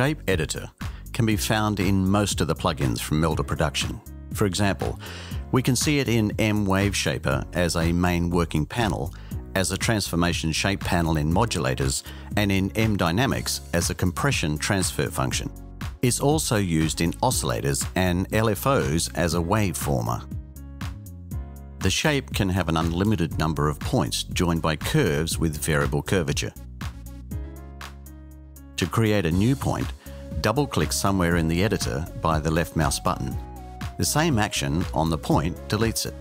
shape editor can be found in most of the plugins from Melda Production. For example, we can see it in M Wave Shaper as a main working panel, as a transformation shape panel in modulators, and in M Dynamics as a compression transfer function. It's also used in oscillators and LFOs as a waveformer. The shape can have an unlimited number of points joined by curves with variable curvature. To create a new point, double-click somewhere in the editor by the left mouse button. The same action on the point deletes it.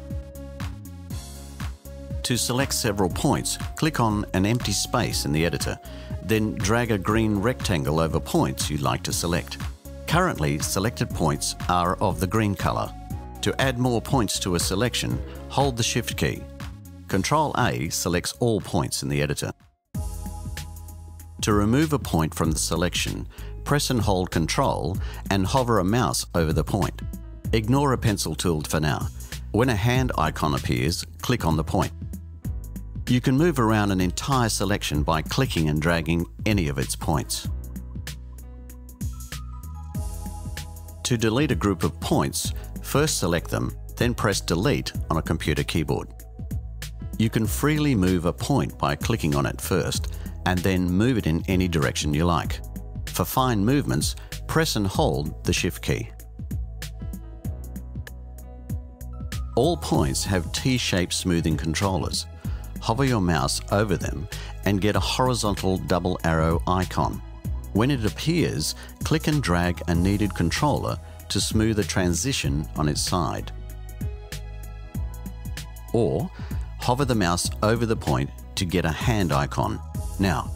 To select several points, click on an empty space in the editor, then drag a green rectangle over points you'd like to select. Currently, selected points are of the green colour. To add more points to a selection, hold the Shift key. Control A selects all points in the editor. To remove a point from the selection, press and hold Control and hover a mouse over the point. Ignore a pencil tool for now. When a hand icon appears, click on the point. You can move around an entire selection by clicking and dragging any of its points. To delete a group of points, first select them, then press Delete on a computer keyboard. You can freely move a point by clicking on it first, and then move it in any direction you like. For fine movements, press and hold the Shift key. All points have T-shaped smoothing controllers hover your mouse over them and get a horizontal double arrow icon. When it appears, click and drag a needed controller to smooth a transition on its side. Or hover the mouse over the point to get a hand icon. Now,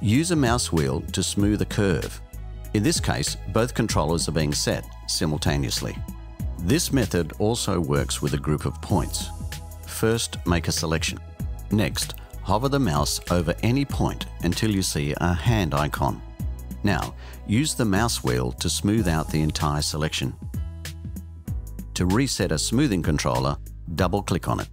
use a mouse wheel to smooth a curve. In this case, both controllers are being set simultaneously. This method also works with a group of points. First, make a selection. Next, hover the mouse over any point until you see a hand icon. Now, use the mouse wheel to smooth out the entire selection. To reset a smoothing controller, double-click on it.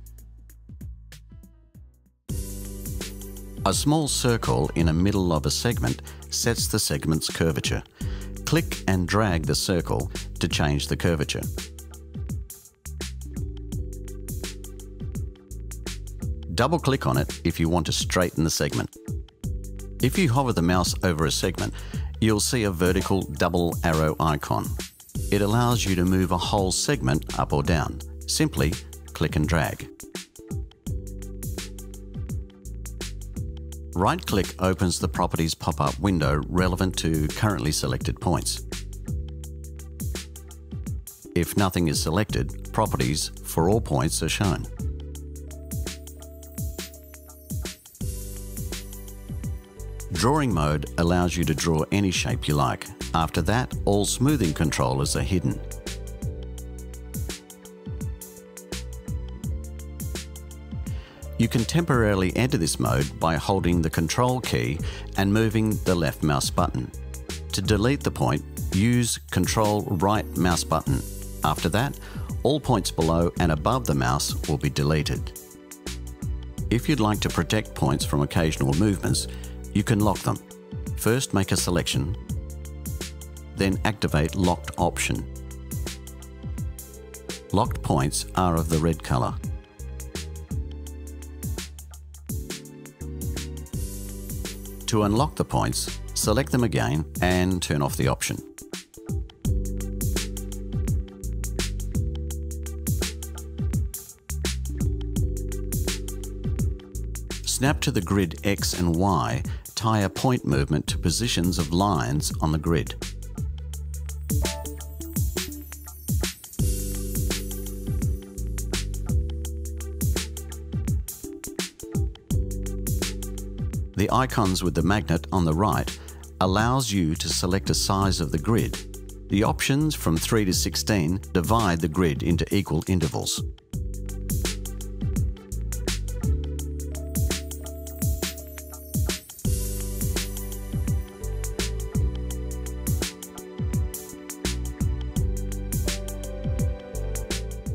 A small circle in the middle of a segment sets the segment's curvature. Click and drag the circle to change the curvature. Double click on it if you want to straighten the segment. If you hover the mouse over a segment, you'll see a vertical double arrow icon. It allows you to move a whole segment up or down. Simply click and drag. Right-click opens the Properties pop-up window relevant to currently selected points. If nothing is selected, Properties for all points are shown. Drawing mode allows you to draw any shape you like. After that, all smoothing controllers are hidden. You can temporarily enter this mode by holding the Control key and moving the left mouse button. To delete the point, use Control right mouse button. After that, all points below and above the mouse will be deleted. If you'd like to protect points from occasional movements, you can lock them. First make a selection, then activate Locked option. Locked points are of the red colour. To unlock the points, select them again and turn off the option. Snap to the grid X and Y tie a point movement to positions of lines on the grid. The icons with the magnet on the right allows you to select a size of the grid. The options from 3 to 16 divide the grid into equal intervals.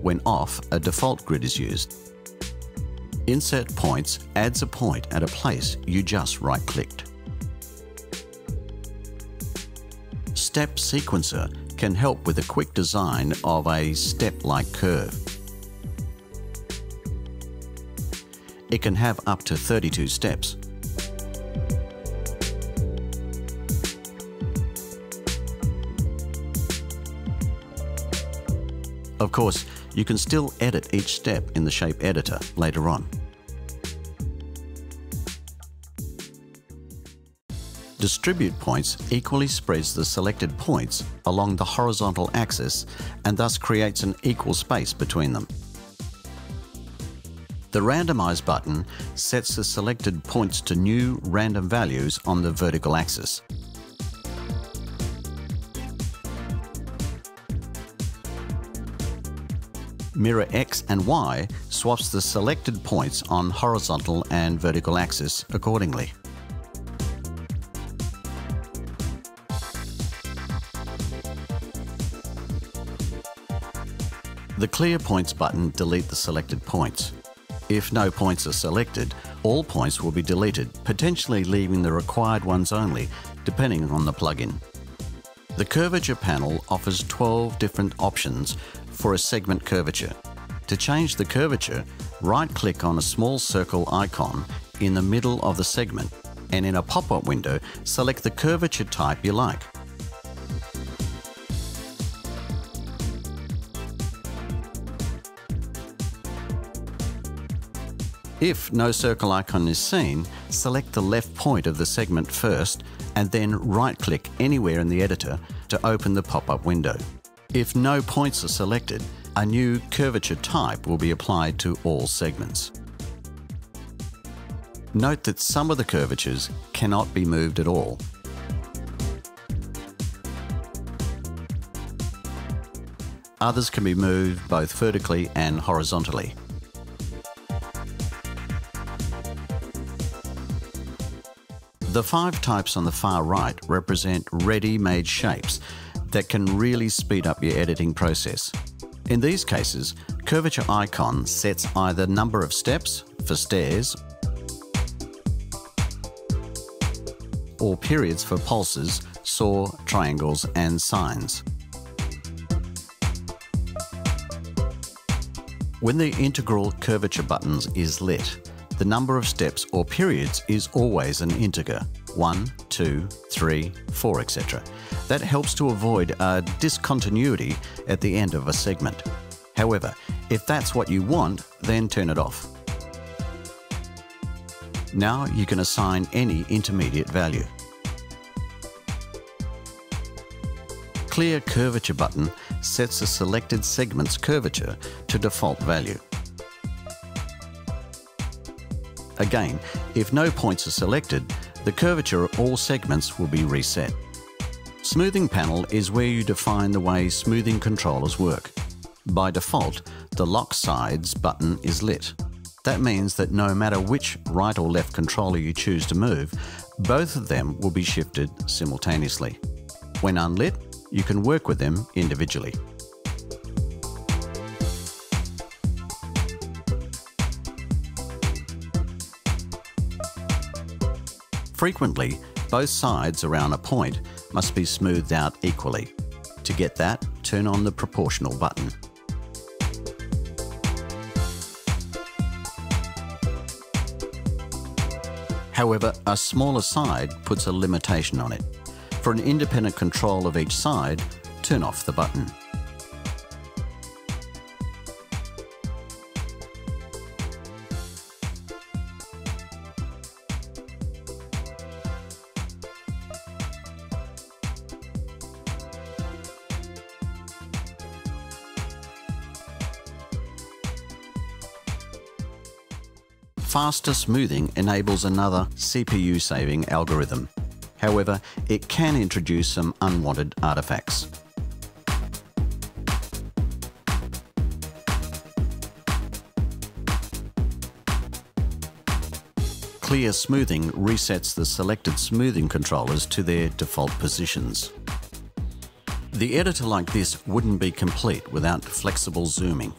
When off, a default grid is used. Insert Points adds a point at a place you just right-clicked. step sequencer can help with a quick design of a step-like curve. It can have up to 32 steps. Of course, you can still edit each step in the shape editor later on. Distribute points equally spreads the selected points along the horizontal axis and thus creates an equal space between them. The Randomize button sets the selected points to new random values on the vertical axis. Mirror X and Y swaps the selected points on horizontal and vertical axis accordingly. The Clear Points button delete the selected points. If no points are selected, all points will be deleted, potentially leaving the required ones only, depending on the plugin. The Curvature panel offers 12 different options for a segment curvature. To change the curvature, right-click on a small circle icon in the middle of the segment and in a pop-up window, select the curvature type you like. If no circle icon is seen, select the left point of the segment first and then right-click anywhere in the editor to open the pop-up window. If no points are selected, a new curvature type will be applied to all segments. Note that some of the curvatures cannot be moved at all. Others can be moved both vertically and horizontally. The five types on the far right represent ready-made shapes that can really speed up your editing process. In these cases, curvature icon sets either number of steps for stairs or periods for pulses, saw, triangles and sines. When the integral curvature buttons is lit, the number of steps or periods is always an integer 1, 2, 3, 4, etc. That helps to avoid a discontinuity at the end of a segment. However, if that's what you want, then turn it off. Now you can assign any intermediate value. Clear Curvature button sets the selected segment's curvature to default value. Again, if no points are selected, the curvature of all segments will be reset. Smoothing panel is where you define the way smoothing controllers work. By default, the lock sides button is lit. That means that no matter which right or left controller you choose to move, both of them will be shifted simultaneously. When unlit, you can work with them individually. Frequently, both sides around a point must be smoothed out equally. To get that, turn on the proportional button. However, a smaller side puts a limitation on it. For an independent control of each side, turn off the button. Faster smoothing enables another CPU saving algorithm. However, it can introduce some unwanted artifacts. Clear Smoothing resets the selected smoothing controllers to their default positions. The editor like this wouldn't be complete without flexible zooming.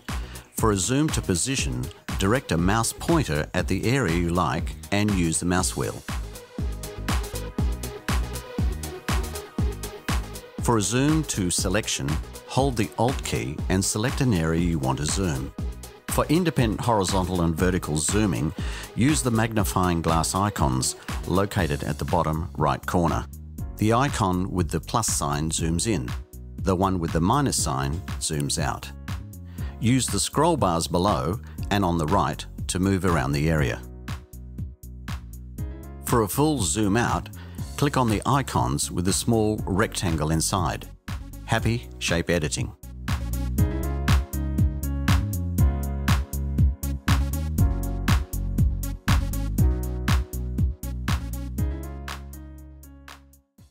For a zoom to position, direct a mouse pointer at the area you like and use the mouse wheel. For a zoom to selection, hold the Alt key and select an area you want to zoom. For independent horizontal and vertical zooming, use the magnifying glass icons located at the bottom right corner. The icon with the plus sign zooms in. The one with the minus sign zooms out. Use the scroll bars below and on the right to move around the area. For a full zoom out, click on the icons with the small rectangle inside. Happy shape editing.